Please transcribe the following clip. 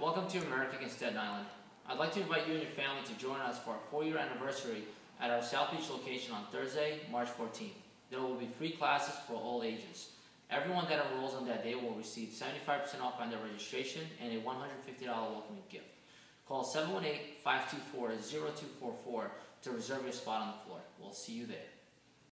welcome to AmeriKick Staten Island. I'd like to invite you and your family to join us for our four-year anniversary at our South Beach location on Thursday, March 14th. There will be free classes for all ages. Everyone that enrolls on that day will receive 75% off on their registration and a $150 welcoming gift. Call 718-524-0244 to reserve your spot on the floor. We'll see you there.